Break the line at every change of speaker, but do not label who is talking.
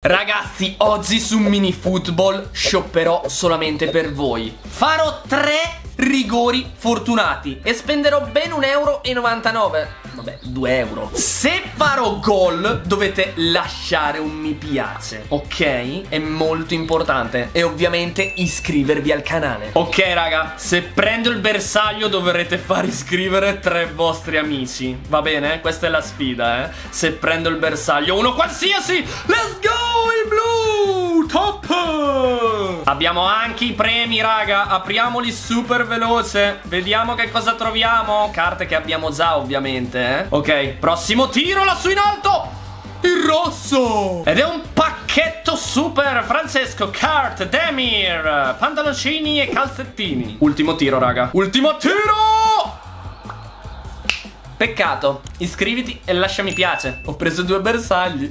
Ragazzi, oggi su Mini Football shopperò solamente per voi. Farò tre rigori fortunati e spenderò ben 1,99 euro. Vabbè, 2 euro. Se farò gol, dovete lasciare un mi piace, ok? È molto importante. E ovviamente iscrivervi al canale. Ok, raga, se prendo il bersaglio dovrete far iscrivere tre vostri amici. Va bene? Questa è la sfida, eh? Se prendo il bersaglio, uno qualsiasi, let's go! Abbiamo anche i premi raga. Apriamoli super veloce. Vediamo che cosa troviamo. Carte che abbiamo già ovviamente eh? Ok Prossimo tiro lassù in alto. Il rosso. Ed è un pacchetto super. Francesco, Kart, Demir Pantaloncini e calzettini. Ultimo tiro raga. Ultimo tiro. Peccato. Iscriviti e lascia mi piace. Ho preso due bersagli